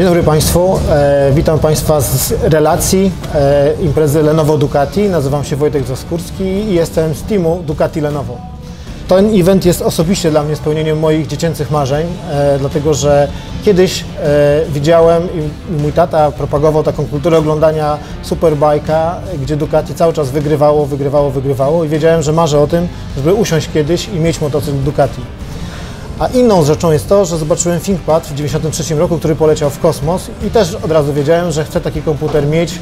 Dzień dobry Państwu, e, witam Państwa z relacji e, imprezy Lenovo Ducati. Nazywam się Wojtek Zaskórski i jestem z teamu Ducati Lenovo. Ten event jest osobiście dla mnie spełnieniem moich dziecięcych marzeń, e, dlatego że kiedyś e, widziałem i mój tata propagował taką kulturę oglądania superbajka, gdzie Ducati cały czas wygrywało, wygrywało, wygrywało i wiedziałem, że marzę o tym, żeby usiąść kiedyś i mieć motocykl Ducati. A inną rzeczą jest to, że zobaczyłem ThinkPad w 1993 roku, który poleciał w kosmos i też od razu wiedziałem, że chcę taki komputer mieć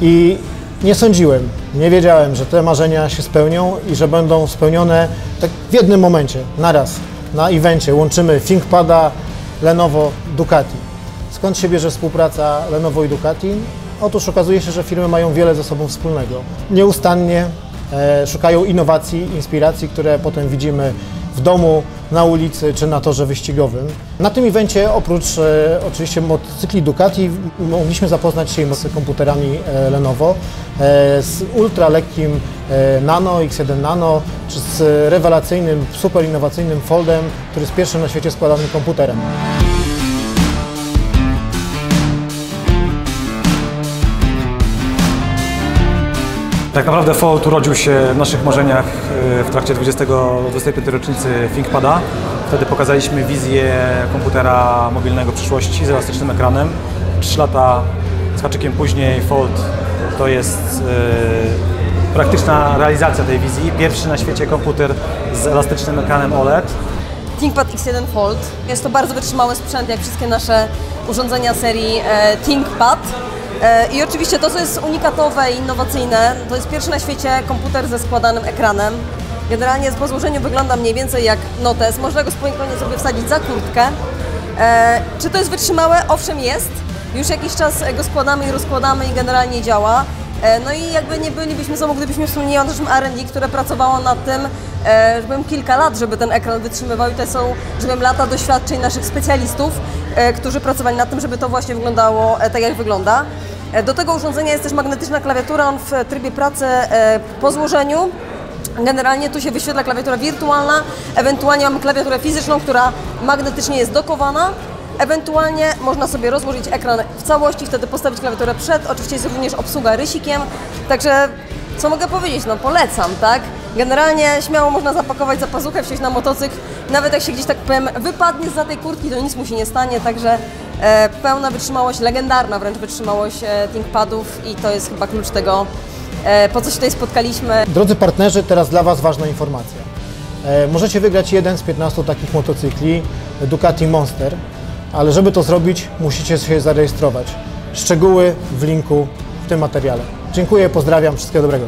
i nie sądziłem, nie wiedziałem, że te marzenia się spełnią i że będą spełnione tak w jednym momencie, naraz, na evencie. Łączymy ThinkPada, Lenovo, Ducati. Skąd się bierze współpraca Lenovo i Ducati? Otóż okazuje się, że firmy mają wiele ze sobą wspólnego. Nieustannie e, szukają innowacji, inspiracji, które potem widzimy w domu, na ulicy czy na torze wyścigowym. Na tym evencie oprócz e, oczywiście motocykli Ducati mogliśmy zapoznać się z komputerami e, Lenovo, e, z ultra lekkim e, Nano, X1 Nano, czy z rewelacyjnym, super innowacyjnym Foldem, który jest pierwszym na świecie składanym komputerem. Tak naprawdę Fold urodził się w naszych marzeniach e, w trakcie 20, 25. rocznicy ThinkPada. Wtedy pokazaliśmy wizję komputera mobilnego przyszłości z elastycznym ekranem. Trzy lata z haczykiem później Fold to jest e, praktyczna realizacja tej wizji. Pierwszy na świecie komputer z elastycznym ekranem OLED. ThinkPad X1 Fold. Jest to bardzo wytrzymały sprzęt, jak wszystkie nasze urządzenia serii e, ThinkPad. E, I oczywiście to, co jest unikatowe i innowacyjne, to jest pierwszy na świecie komputer ze składanym ekranem. Generalnie po złożeniu wygląda mniej więcej jak notes. Można go spokojnie sobie wsadzić za kurtkę. E, czy to jest wytrzymałe? Owszem jest. Już jakiś czas go składamy i rozkładamy i generalnie działa. E, No i jakby nie bylibyśmy sobą, gdybyśmy wspomnieli o naszym R&D, które pracowało nad tym, e, że byłem kilka lat, żeby ten ekran wytrzymywał i to są, że byłem lata doświadczeń naszych specjalistów, e, którzy pracowali nad tym, żeby to właśnie wyglądało tak, jak wygląda. Do tego urządzenia jest też magnetyczna klawiatura, on w trybie pracy po złożeniu Generalnie tu się wyświetla klawiatura wirtualna, ewentualnie mamy klawiaturę fizyczną, która magnetycznie jest dokowana. Ewentualnie można sobie rozłożyć ekran w całości, wtedy postawić klawiaturę przed. Oczywiście jest również obsługa rysikiem, także co mogę powiedzieć, no polecam, tak? Generalnie śmiało można zapakować za pazuchę, wsiąść na motocykl, nawet jak się gdzieś tak powiem wypadnie za tej kurtki, to nic mu się nie stanie, także e, pełna wytrzymałość, legendarna wręcz wytrzymałość e, ThinkPadów i to jest chyba klucz tego, e, po co się tutaj spotkaliśmy. Drodzy partnerzy, teraz dla Was ważna informacja. E, Możecie wygrać jeden z 15 takich motocykli Ducati Monster, ale żeby to zrobić, musicie się zarejestrować. Szczegóły w linku w tym materiale. Dziękuję, pozdrawiam, wszystkiego dobrego.